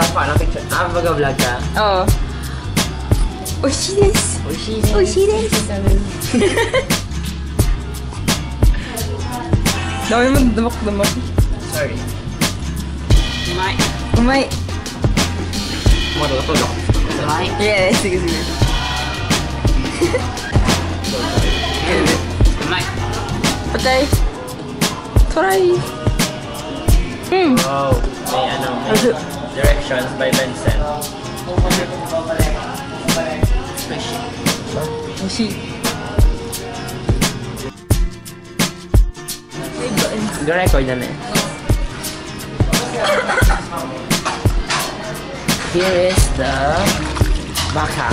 photographer, ano picture? Ah, mag-vlog ka. Oo. Oishi desu. Oishi Oishi desu. Dami mo dumak-dumak. Sorry. Umay. Umay. Matutulog. Umay. Yeah, sige, sige. Umay. Patay. Try. Hmm. Wow. May ano, may? Directions by Vincent. Oishi. Nag-record na na eh. Here is the baka.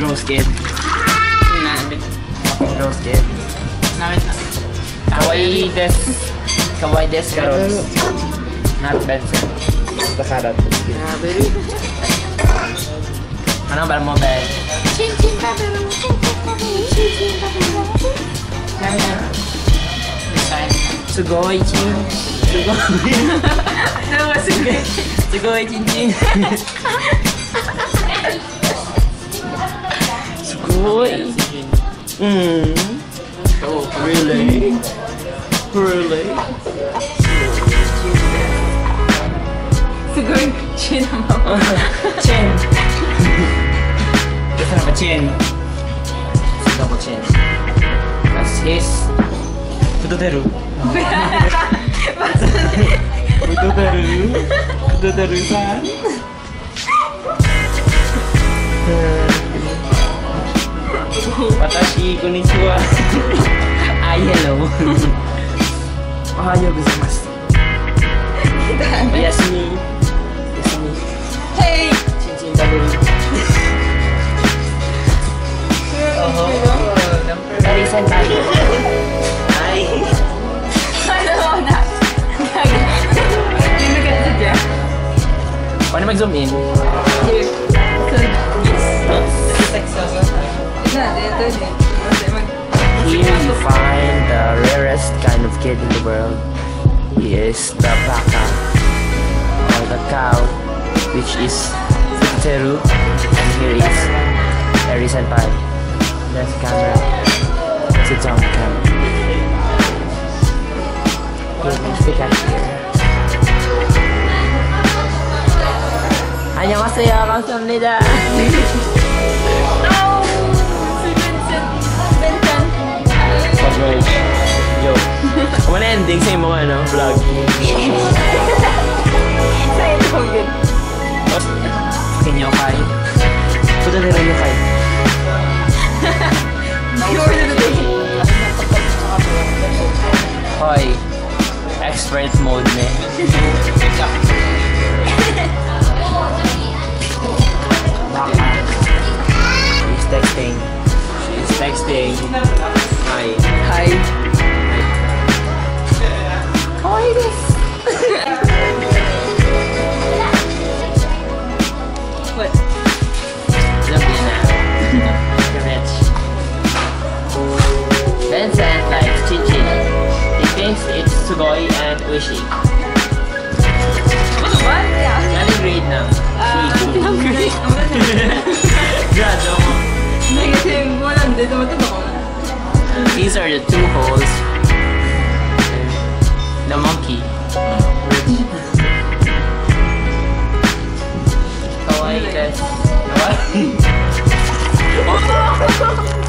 Ghost kid. Ghost kid. Na. kawaii des. Kawaii des karon not bad. Sir takarat ano ba mo ba Sugoi chin. Sugoi. Sugoi Sugoi Sugoi chin. Sugoi. Mmm Oh really? Really? Chin. Chin. Gusto na ba chin? Double chin. That's his. Tututeru. Tututeru. Tututeru-san. Watashi, konnichiwa. Ay, hello. Oh, ayo guys, mas. Kita. Yes me. Hey. Cincin tadi. Oh, dari sentar. Hai. Halo, nak. Ini kan saja. Mana mak zoom in? Ya, yes. Kita seksa. Nah, dia tu je. Masih Here you find the rarest kind of kid in the world. He is the baka, or the cow, which is Futeru, and here is Eri Senpai. There's the camera. Sits on the camera. Here, let's pick up here. 안녕하세요, 감사합니다. Ending sa imong ano, vlog. Sa ito yun. Kinyo kay. Puta rin yung kay. Hoy. Expert mode ne. Baka. She's texting. She's texting. And Uishi. What? Yeah. Anong grade na? Ah, Grade two. Grado mo. Negative mo lang din. Tumatanda ko na. These are the two holes. The monkey. Kawaii.